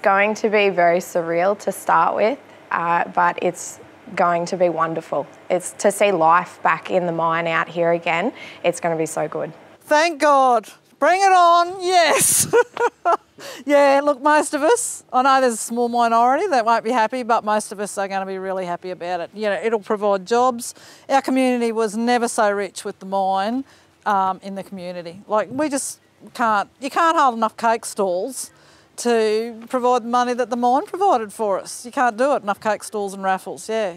It's going to be very surreal to start with, uh, but it's going to be wonderful. It's to see life back in the mine out here again. It's going to be so good. Thank God. Bring it on, yes. yeah, look, most of us, I know there's a small minority that won't be happy, but most of us are going to be really happy about it. You know, it'll provide jobs. Our community was never so rich with the mine um, in the community. Like, we just can't, you can't hold enough cake stalls to provide the money that the mine provided for us. You can't do it, enough cake stalls and raffles, yeah.